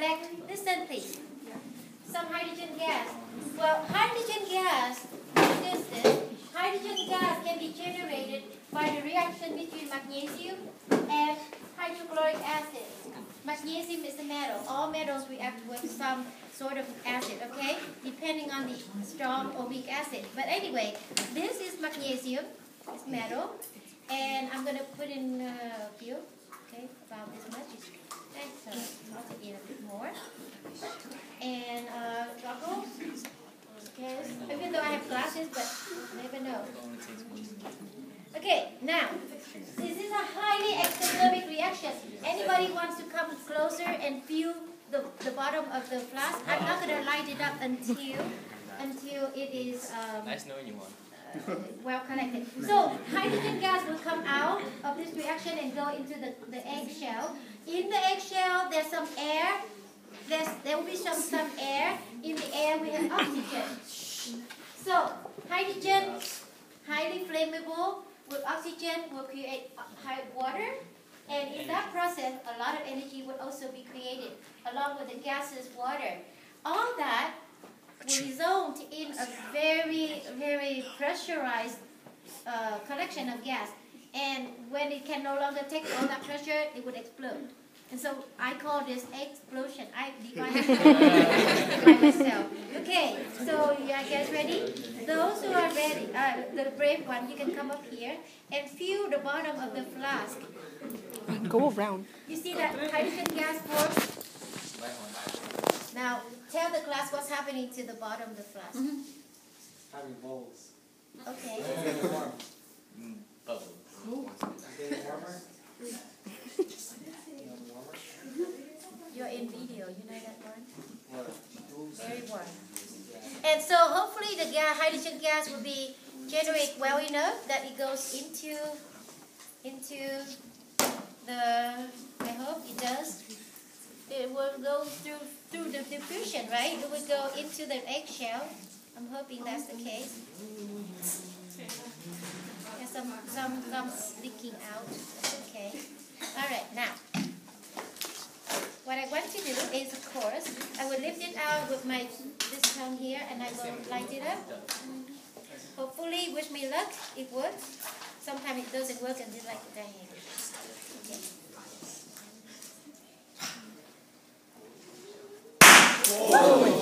listen please. Some hydrogen gas. Well, hydrogen gas, is this. Hydrogen gas can be generated by the reaction between magnesium and hydrochloric acid. Magnesium is a metal. All metals react with some sort of acid, okay? Depending on the strong or weak acid. But anyway, this is magnesium, it's metal. And I'm going to put in uh, a few, okay, about this much. So I'll put in a bit more. And uh, goggles. Okay, even though I have glasses, but never know. Okay, now, this is a highly exothermic reaction. Anybody wants to come closer and feel the, the bottom of the flask? I'm not going to light it up until until it is um, Nice knowing you, Mom. uh, well connected. So hydrogen gas will come out of this reaction and go into the, the eggshell. In the eggshell, there's some air. There's, there will be some, some air. In the air, we have oxygen. So hydrogen, highly flammable, with oxygen will create high water. And in that process, a lot of energy will also be created, along with the gases, water. All that will result in a very, very pressurized uh, collection of gas. And when it can no longer take all that pressure, it would explode. And so I call this egglosion. I define it by myself. Okay, so you guys ready? Those who are ready, uh, the brave one, you can come up here and feel the bottom of the flask. Go around. You see that hydrogen gas force? Now, tell the class what's happening to the bottom of the flask. Having bowls. Okay. Getting warm. Mm, bubbles. Getting warmer. Getting warmer. You're in video, you know that one? What? Very warm. And so hopefully the ga- hydrogen gas will be generated well enough that it goes into into the I hope it does. It will go through through the diffusion, right? It will go into the eggshell. I'm hoping that's the case. There's some some some leaking out. Okay. All right, now. What I want to do is, of course, I will lift it out with my this tongue here, and I will light it up. Hopefully, wish me luck, it works. Sometimes it doesn't work, and it's like dang. Okay.